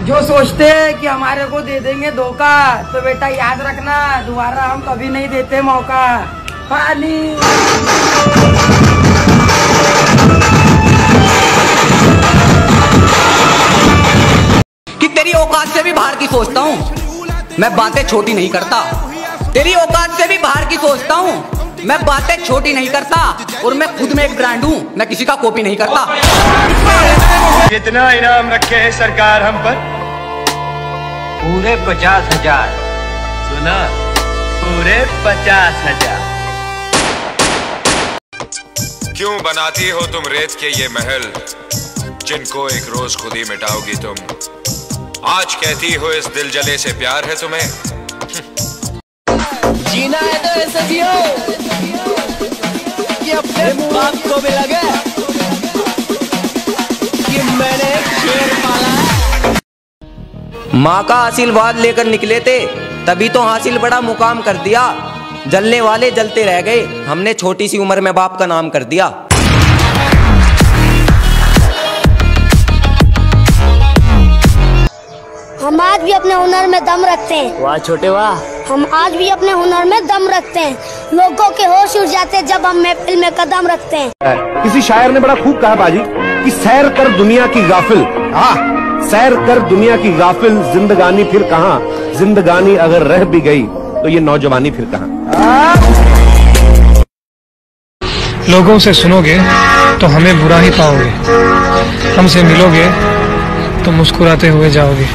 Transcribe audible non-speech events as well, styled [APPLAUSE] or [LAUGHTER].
जो सोचते हैं कि हमारे को दे देंगे धोखा तो बेटा याद रखना, दोबारा हम कभी नहीं देते मौका। पानी। कि तेरी औकात से भी बाहर की सोचता हूँ, मैं बातें छोटी नहीं करता। तेरी औकात से भी बाहर की सोचता हूँ, मैं बातें छोटी नहीं करता, और मैं खुद में एक ब्रांड हूँ, मैं किसी का कॉपी नहीं करता। कितना इनाम रखे है सरकार हम पर पूरे पचास हज़ार। सुना? पूरे पचास हज़ार। क्यों बनाती हो तुम रेत के ये महल जिनको एक रोज खुद ही मिटाओगी तुम? आज कहती हो इस दिल जले से प्यार है तुम्हें। [LAUGHS] जीना है तो ऐसे जियो माँ का आशीर्वाद लेकर निकले थे तभी तो हासिल बड़ा मुकाम कर दिया। जलने वाले जलते रह गए। हमने छोटी सी उम्र में बाप का नाम कर दिया। हम आज भी अपने हुनर में दम रखते हैं। वाह छोटे वाह। हम आज भी अपने हुनर में दम रखते हैं। लोगों के होश उड़ जाते हैं जब हम महफिल में कदम रखते हैं। किसी शायर ने बड़ा खूब कहा बाजी कि सैर कर दुनिया की गाफिल। हाँ सैर कर दुनिया की गाफिल जिंदगानी, फिर कहा? जिंदगानी अगर रह भी गई तो ये नौजवानी फिर कहा? लोगों से सुनोगे तो हमें बुरा ही पाओगे। हमसे मिलोगे तो मुस्कुराते हुए जाओगे।